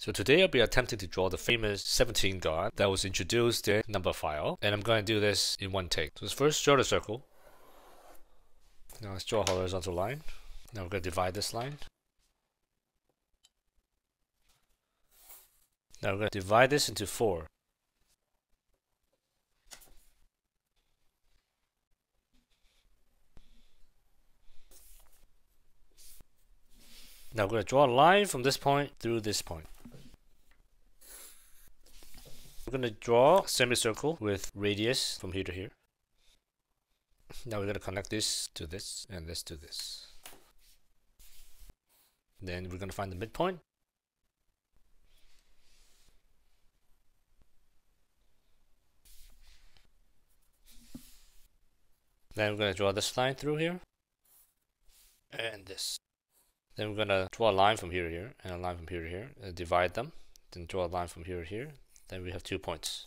So today I'll be attempting to draw the famous 17 gon that was introduced in number Numberphile and I'm going to do this in one take. So let's first draw the circle. Now let's draw a horizontal line. Now we're going to divide this line. Now we're going to divide this into four. Now we're going to draw a line from this point through this point. We're going to draw a semicircle with radius from here to here. Now we're going to connect this to this and this to this. Then we're going to find the midpoint. Then we're going to draw this line through here. And this. Then we're going to draw a line from here to here and a line from here to here. Uh, divide them. Then draw a line from here to here. Then we have two points.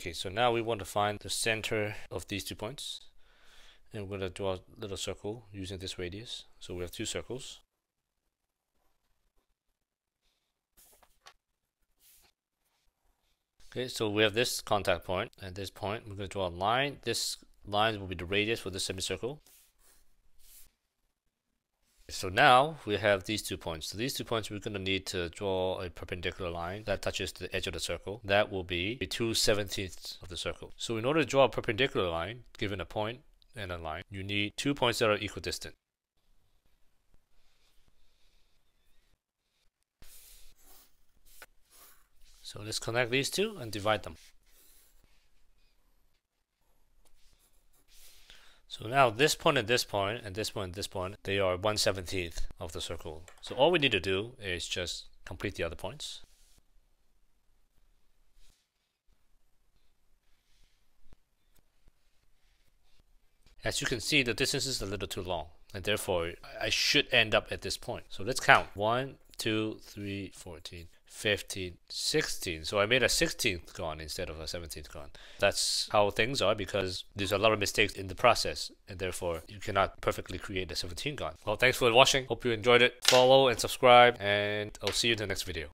Okay, so now we want to find the center of these two points. And we're going to draw a little circle using this radius. So we have two circles. Okay, so we have this contact point. At this point. We're going to draw a line. This line will be the radius for the semicircle. So now we have these two points. So these two points we're going to need to draw a perpendicular line that touches the edge of the circle. That will be 2 17ths of the circle. So in order to draw a perpendicular line, given a point and a line, you need two points that are equidistant. So let's connect these two and divide them. So now this point and this point and this point and this point, they are 1 17th of the circle. So all we need to do is just complete the other points. As you can see, the distance is a little too long, and therefore I should end up at this point. So let's count. 1, 2, 3, 14, 15, 16. So I made a 16th gon instead of a 17th gon. That's how things are because there's a lot of mistakes in the process and therefore you cannot perfectly create a 17 gon. Well, thanks for watching. Hope you enjoyed it. Follow and subscribe and I'll see you in the next video.